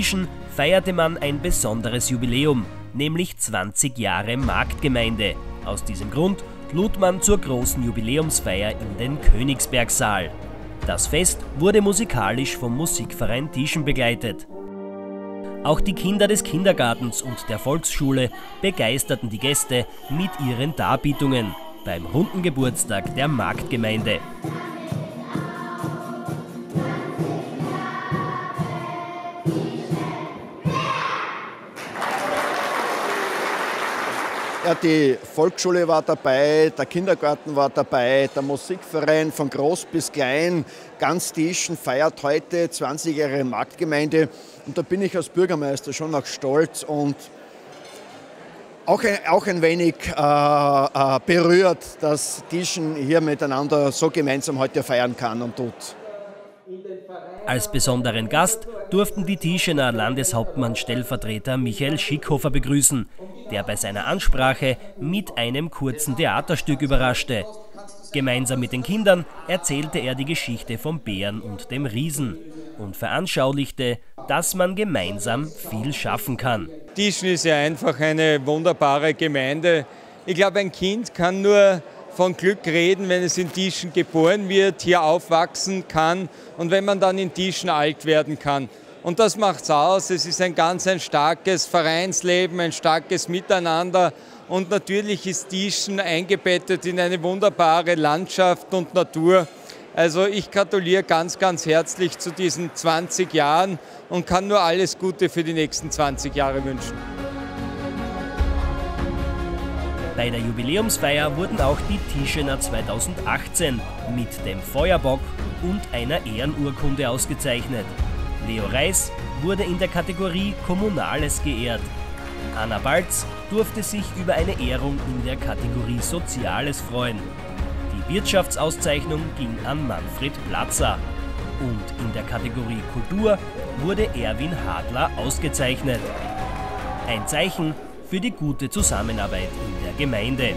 Tischen feierte man ein besonderes Jubiläum, nämlich 20 Jahre Marktgemeinde. Aus diesem Grund lud man zur großen Jubiläumsfeier in den Königsbergsaal. Das Fest wurde musikalisch vom Musikverein Tischen begleitet. Auch die Kinder des Kindergartens und der Volksschule begeisterten die Gäste mit ihren Darbietungen beim runden Geburtstag der Marktgemeinde. Die Volksschule war dabei, der Kindergarten war dabei, der Musikverein von groß bis klein, ganz Tischen feiert heute 20 Jahre Marktgemeinde. Und da bin ich als Bürgermeister schon auch stolz und auch ein, auch ein wenig äh, äh, berührt, dass Tischen hier miteinander so gemeinsam heute feiern kann und tut. Als besonderen Gast durften die Tischener Landeshauptmann Stellvertreter Michael Schickhofer begrüßen, der bei seiner Ansprache mit einem kurzen Theaterstück überraschte. Gemeinsam mit den Kindern erzählte er die Geschichte vom Bären und dem Riesen und veranschaulichte, dass man gemeinsam viel schaffen kann. Tischen ist ja einfach eine wunderbare Gemeinde. Ich glaube, ein Kind kann nur von Glück reden, wenn es in Tischen geboren wird, hier aufwachsen kann und wenn man dann in Tischen alt werden kann. Und das macht es aus. Es ist ein ganz ein starkes Vereinsleben, ein starkes Miteinander. Und natürlich ist Tischen eingebettet in eine wunderbare Landschaft und Natur. Also ich gratuliere ganz, ganz herzlich zu diesen 20 Jahren und kann nur alles Gute für die nächsten 20 Jahre wünschen. Bei der Jubiläumsfeier wurden auch die Tischener 2018 mit dem Feuerbock und einer Ehrenurkunde ausgezeichnet. Leo Reis wurde in der Kategorie Kommunales geehrt. Anna Balz durfte sich über eine Ehrung in der Kategorie Soziales freuen. Die Wirtschaftsauszeichnung ging an Manfred Platzer. Und in der Kategorie Kultur wurde Erwin Hadler ausgezeichnet. Ein Zeichen für die gute Zusammenarbeit in der Gemeinde.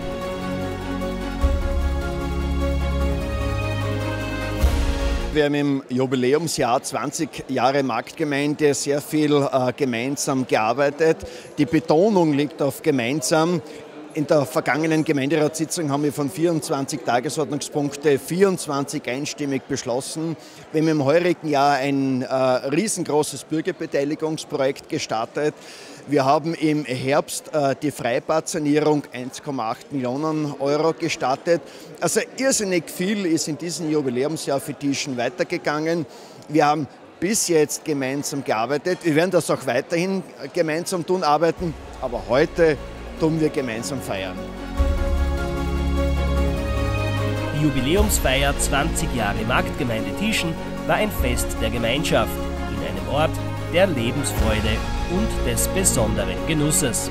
Wir haben im Jubiläumsjahr 20 Jahre Marktgemeinde sehr viel äh, gemeinsam gearbeitet. Die Betonung liegt auf gemeinsam. In der vergangenen Gemeinderatssitzung haben wir von 24 Tagesordnungspunkte 24 einstimmig beschlossen. Wir haben im heurigen Jahr ein äh, riesengroßes Bürgerbeteiligungsprojekt gestartet. Wir haben im Herbst äh, die Freibadsanierung 1,8 Millionen Euro gestartet. Also irrsinnig viel ist in diesem Jubiläumsjahr für Tischen weitergegangen. Wir haben bis jetzt gemeinsam gearbeitet. Wir werden das auch weiterhin gemeinsam tun, arbeiten. Aber heute tun wir gemeinsam feiern. Die Jubiläumsfeier 20 Jahre Marktgemeinde Tischen war ein Fest der Gemeinschaft in einem Ort der Lebensfreude und des besonderen Genusses.